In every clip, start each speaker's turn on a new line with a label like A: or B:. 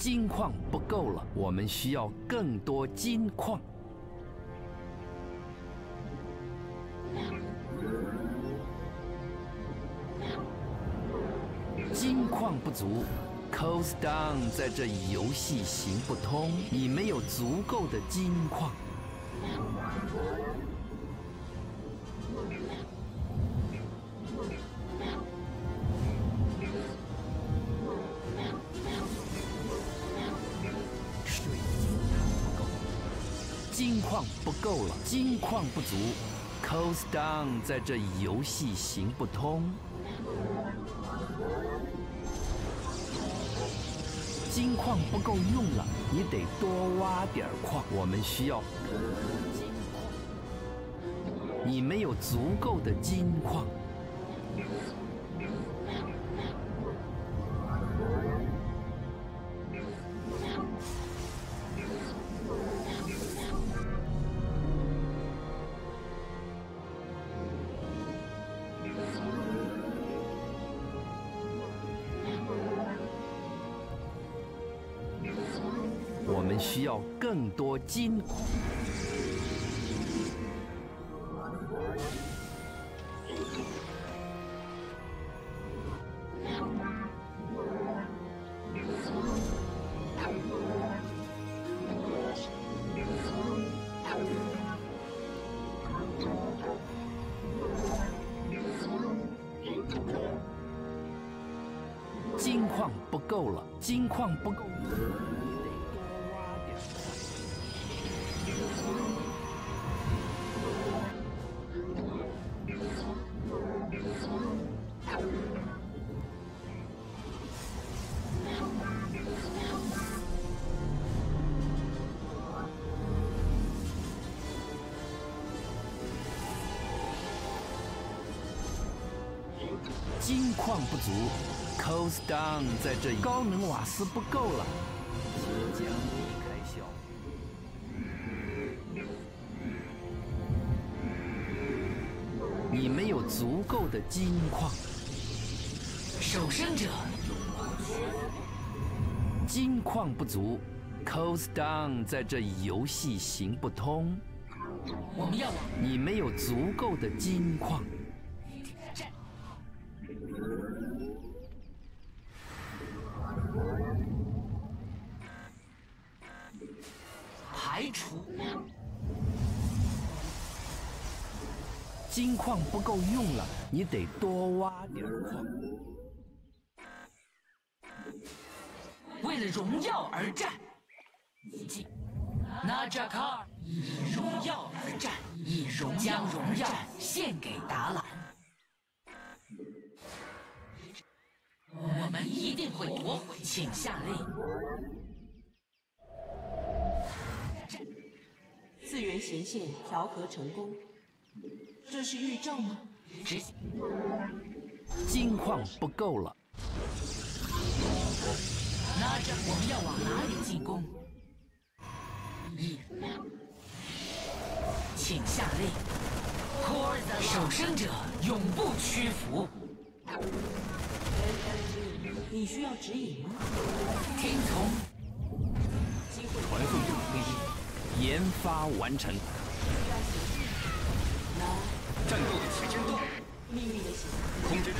A: 金矿不够了，我们需要更多金矿。金矿不足，close Down 在这游戏行不通，你没有足够的金矿。金矿不够了，金矿不足，Cost Down 在这游戏行不通。金矿不够用了，你得多挖点矿。我们需要，你没有足够的金矿。需要更多金矿。金矿不够了，金矿不够，金矿不足，Cost Down 在这里。高能瓦斯不够了，即将低开销。你没有足够的金矿，
B: 守生者，
A: 金矿不足，Cost Down 在这游戏行不通。
B: 我们要往。
A: 你没有足够的金矿，
B: 除
A: 金矿不够用了，你得多挖点矿。
B: 为了荣耀而战，纳扎卡以荣耀而战，以荣将荣耀献给达兰。我们一定会夺回，请下令。
C: 次元弦线调和成功，这是预兆吗？
B: 执行
A: 金矿不够了，
B: 拿着，我们要往哪里进攻？一，请下令。守生者永不屈服。
C: 你需要指引吗？
B: 听从，
A: 传送任务会议研发完成。
D: 战斗的时间到，
C: 命运的行
D: 空间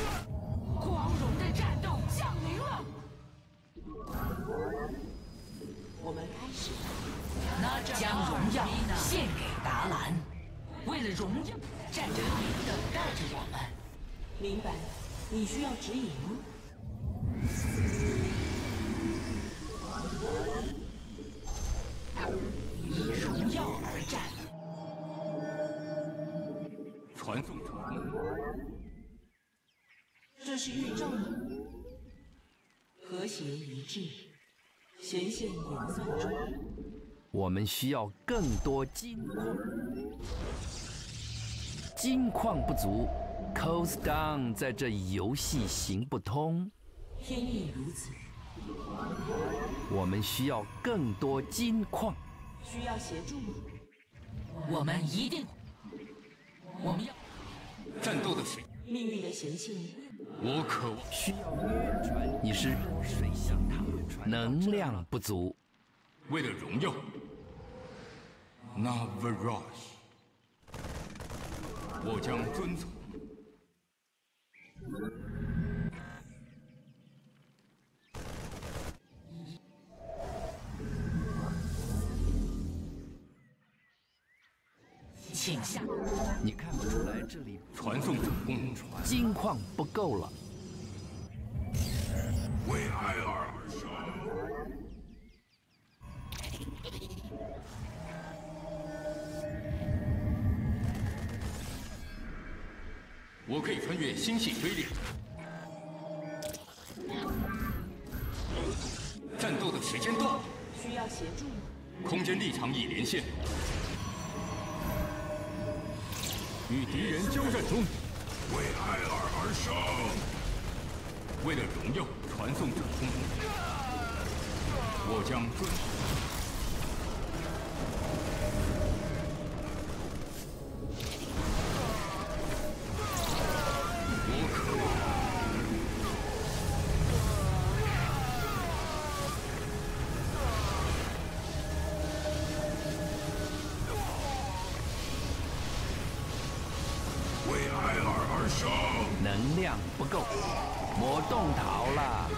B: 光荣的战斗降临了。
C: 我们开始。
B: 将荣耀献给达兰，为了荣耀，战场等待着我们。
C: 明白。你需要指引吗？
B: 以而战，
D: 传送成功。
C: 这是预兆吗？和谐一致，弦线演算中。
A: 我们需要更多金矿，金矿不足，Cost Down 在这游戏行不通。
C: 天意如此，
A: 我们需要更多金矿，
C: 需要协助吗？
B: 我们一定，我们要
D: 战斗的时
C: 命运的弦线
D: 我渴望
A: 需要你是水向塔，能量不足。
D: 为了荣耀，Navaraj，我将遵从。
B: 请下。
A: 你看不出来这里
D: 传送成功，
A: 金矿不够了。
E: 为爱尔而生。
D: 我可以穿越星系堆列。战斗的时间到了，
C: 需要协助吗？
D: 空间立场已连线，与敌人交战中。
E: 为爱尔而生。
D: 为了荣耀，传送成功，我将遵
A: 能量不够，魔动逃了。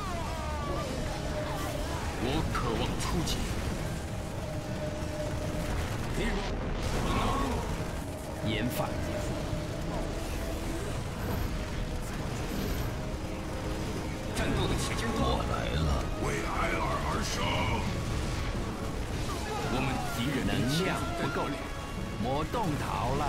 D: 我渴望出击。
A: 研发结束，
D: 战斗的时间到了，
A: 来了。
E: 为艾尔而生。
D: 我们敌人
A: 能量不够，魔动逃了。